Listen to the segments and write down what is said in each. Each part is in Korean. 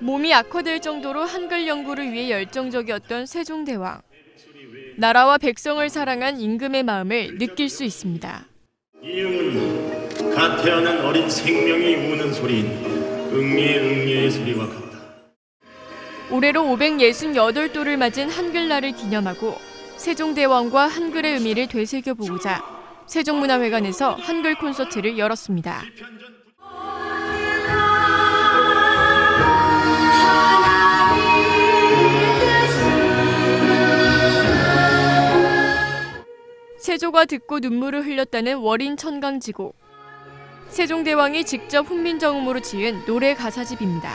몸이 악화될 정도로 한글 연구를 위해 열정적이었던 세종대왕. 나라와 백성을 사랑한 임금의 마음을 느낄 수 있습니다. 이응은 갓 태어난 어린 생명이 우는 소리인 응리의 응리의 소리와 같다. 올해로 568도를 맞은 한글날을 기념하고 세종대왕과 한글의 의미를 되새겨보고자 세종문화회관에서 한글 콘서트를 열었습니다. 세조가 듣고 눈물을 흘렸다는 월인 천강지곡. 세종대왕이 직접 훈민정음으로 지은 노래 가사집입니다.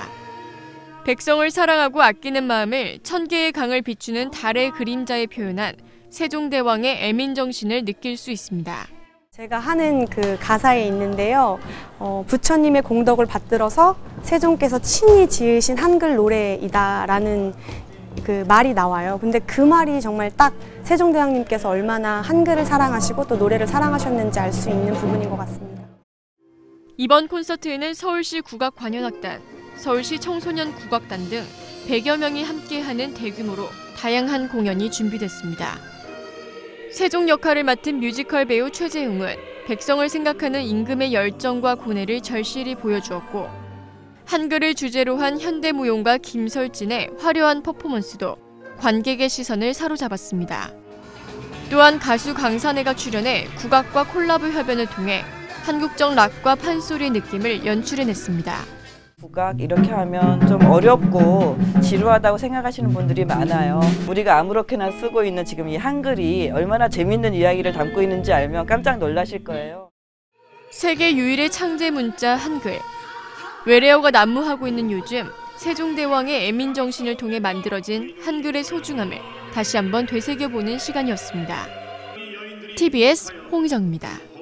백성을 사랑하고 아끼는 마음을 천 개의 강을 비추는 달의 그림자에 표현한 세종대왕의 애민 정신을 느낄 수 있습니다. 제가 하는 그 가사에 있는데요. 어, 부처님의 공덕을 받들어서 세종께서 친히 지으신 한글 노래이다라는 그 말이 나와요. 근데 그 말이 정말 딱 세종대왕님께서 얼마나 한글을 사랑하시고 또 노래를 사랑하셨는지 알 수 있는 부분인 것 같습니다. 이번 콘서트에는 서울시 국악관현악단, 서울시 청소년 국악단 등 100여 명이 함께하는 대규모로 다양한 공연이 준비됐습니다. 세종 역할을 맡은 뮤지컬 배우 최재웅은 백성을 생각하는 임금의 열정과 고뇌를 절실히 보여주었고 한글을 주제로 한 현대무용가 김설진의 화려한 퍼포먼스도 관객의 시선을 사로잡았습니다. 또한 가수 강산해가 출연해 국악과 콜라보 협연을 통해 한국적 락과 판소리의 느낌을 연출해냈습니다. 국악 이렇게 하면 좀 어렵고 지루하다고 생각하시는 분들이 많아요. 우리가 아무렇게나 쓰고 있는 지금 이 한글이 얼마나 재밌는 이야기를 담고 있는지 알면 깜짝 놀라실 거예요. 세계 유일의 창제 문자 한글. 외래어가 난무하고 있는 요즘 세종대왕의 애민 정신을 통해 만들어진 한글의 소중함을 다시 한번 되새겨보는 시간이었습니다. TBS 홍희정입니다.